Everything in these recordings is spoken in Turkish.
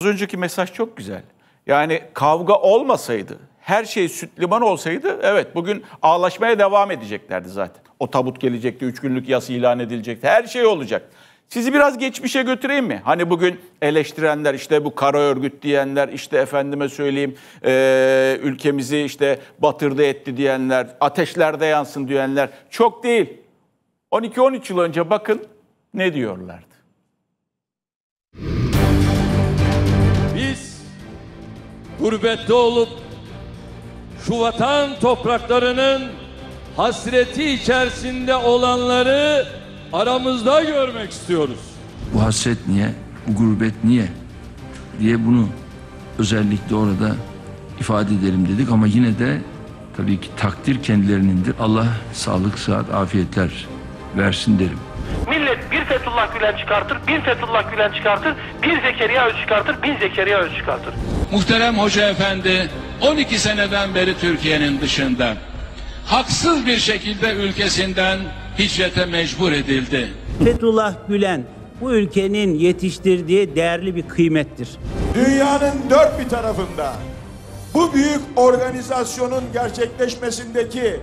Az önceki mesaj çok güzel. Yani kavga olmasaydı, her şey süt liman olsaydı evet bugün ağlaşmaya devam edeceklerdi zaten. O tabut gelecekti, üç günlük yas ilan edilecekti, her şey olacak. Sizi biraz geçmişe götüreyim mi? Hani bugün eleştirenler, işte bu kara örgüt diyenler, işte efendime söyleyeyim e, ülkemizi işte batırdı etti diyenler, ateşlerde yansın diyenler çok değil. 12-13 yıl önce bakın ne diyorlardı. Gurbette olup şu vatan topraklarının hasreti içerisinde olanları aramızda görmek istiyoruz. Bu hasret niye, bu gurbet niye diye bunu özellikle orada ifade edelim dedik ama yine de tabii ki takdir kendilerinindir. Allah sağlık, sıhhat, afiyetler versin derim. Millet bir Fethullah Gülen çıkartır, bin Fethullah Gülen çıkartır, bir Zekeriya Öz çıkartır, bin Zekeriya Öz çıkartır. Muhterem Hoca Efendi 12 seneden beri Türkiye'nin dışında. Haksız bir şekilde ülkesinden hicrete mecbur edildi. Fethullah Gülen bu ülkenin yetiştirdiği değerli bir kıymettir. Dünyanın dört bir tarafında bu büyük organizasyonun gerçekleşmesindeki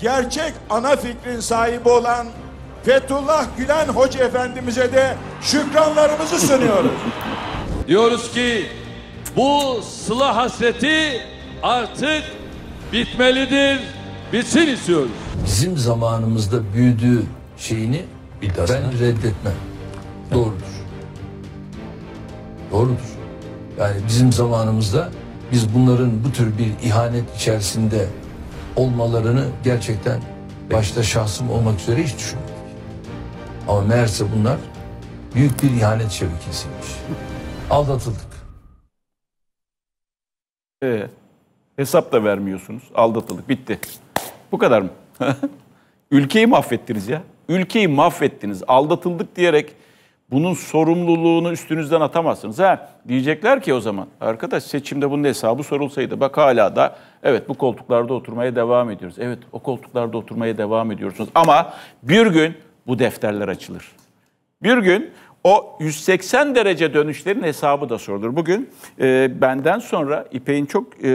gerçek ana fikrin sahibi olan Fethullah Gülen Hoca Efendimiz'e de şükranlarımızı sunuyoruz. Diyoruz ki bu sıla hasreti artık bitmelidir, bitsin istiyoruz. Bizim zamanımızda büyüdüğü şeyini ben reddetmem. Doğrudur. Doğrudur. Yani bizim zamanımızda biz bunların bu tür bir ihanet içerisinde olmalarını gerçekten başta şahsım olmak üzere hiç düşünmedik. Ama meğerse bunlar büyük bir ihanet şebekesiymiş. Aldatıldık. Ee, hesap da vermiyorsunuz. Aldatıldık. Bitti. Bu kadar mı? Ülkeyi mahvettiniz ya. Ülkeyi mahvettiniz. Aldatıldık diyerek bunun sorumluluğunu üstünüzden atamazsınız. Ha, diyecekler ki o zaman arkadaş seçimde bunun hesabı sorulsaydı. Bak hala da evet bu koltuklarda oturmaya devam ediyoruz. Evet o koltuklarda oturmaya devam ediyorsunuz. Ama bir gün bu defterler açılır. Bir gün o 180 derece dönüşlerin hesabı da sorulur. Bugün e, benden sonra İpek'in çok e,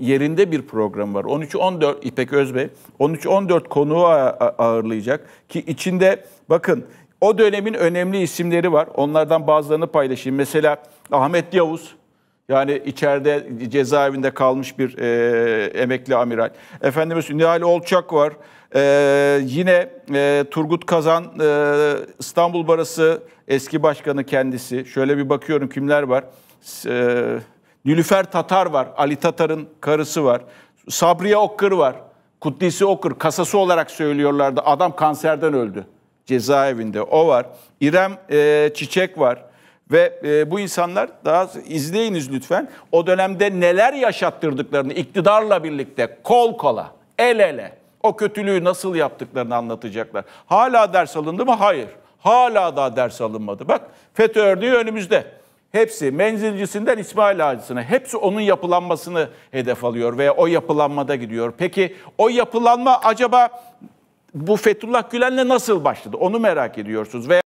yerinde bir program var. 13-14 İpek Özbey 13-14 konuğu ağırlayacak ki içinde bakın o dönemin önemli isimleri var. Onlardan bazılarını paylaşayım. Mesela Ahmet Yavuz yani içeride cezaevinde kalmış bir e, emekli amiral. Efendimiz Nihal Olçak var. E, yine e, Turgut Kazan e, İstanbul Barası eski başkanı kendisi. Şöyle bir bakıyorum kimler var. E, Nilüfer Tatar var. Ali Tatar'ın karısı var. Sabriye Okkır var. Kuddisi Okkır kasası olarak söylüyorlardı. Adam kanserden öldü cezaevinde. O var. İrem e, Çiçek var. Ve e, bu insanlar daha izleyiniz lütfen. O dönemde neler yaşattırdıklarını iktidarla birlikte kol kola, el ele o kötülüğü nasıl yaptıklarını anlatacaklar. Hala ders alındı mı? Hayır. Hala daha ders alınmadı. Bak FETÖ örneği önümüzde. Hepsi menzilcisinden İsmail Ağacısına hepsi onun yapılanmasını hedef alıyor veya o yapılanmada gidiyor. Peki o yapılanma acaba bu Fethullah Gülen'le nasıl başladı? Onu merak ediyorsunuz. Ve